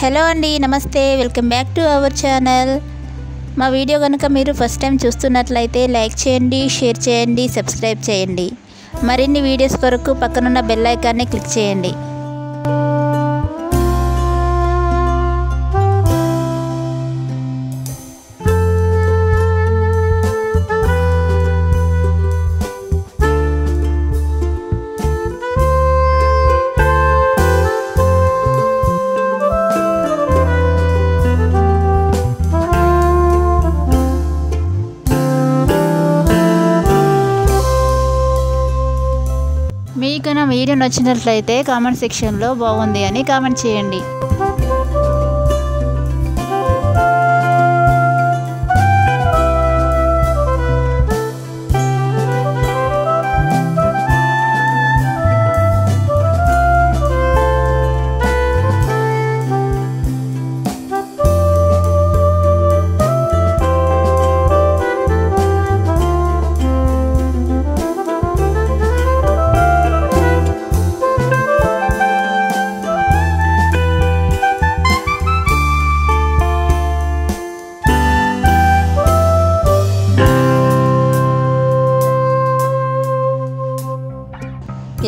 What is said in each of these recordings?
Hello అండి నమస్తే. Welcome back to our channel. మా వీడియో కనుక మీరు ఫస్ట్ టైం చూస్తున్నట్లయితే లైక్ చేయండి షేర్ చేయండి సబ్స్క్రైబ్ చేయండి. మరిన్ని వీడియోస్ కొరకు పక్కనున్న బెల్ ఐకాన్ని క్లిక్ చేయండి. వీడియో నచ్చినట్లయితే కామెంట్ సెక్షన్లో బాగుంది అని కామెంట్ చేయండి.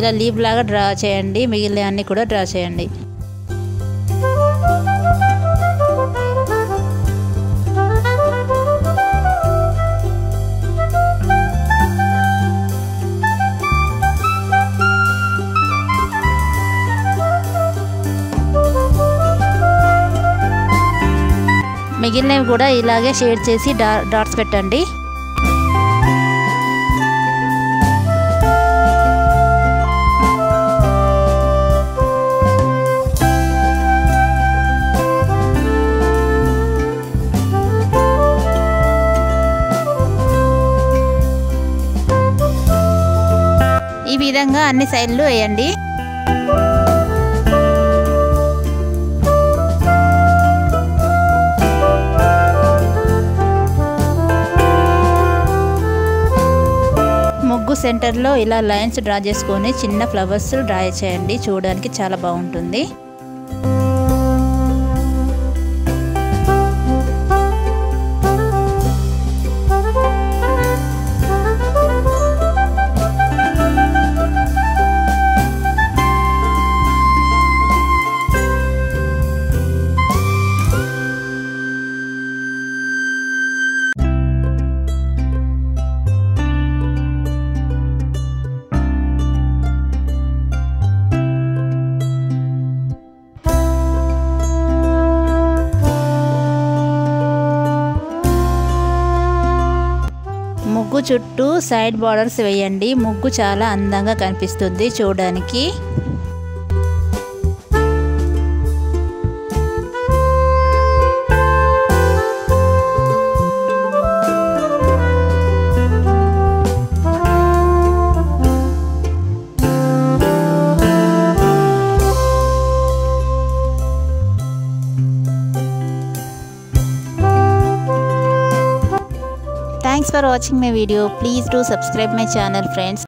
ఇలా లీవ్ లాగా డ్రా చేయండి మిగిలిన అన్ని కూడా డ్రా చేయండి. మిగిలినవి కూడా ఇలాగే షేడ్ చేసి డా డాట్స్ పెట్టండి. విధంగా అన్ని సైడ్లు వేయండి. ముగ్గు సెంటర్లో ఇలా లైన్స్ డ్రా చేసుకొని చిన్న ఫ్లవర్స్ డ్రా చేయండి. చూడడానికి చాలా బాగుంటుంది. ముగ్గు చుట్టూ సైడ్ బార్డర్స్ వేయండి. ముగ్గు చాలా అందంగా కనిపిస్తుంది చూడడానికి. Thanks for watching my video. Please do subscribe my channel friends.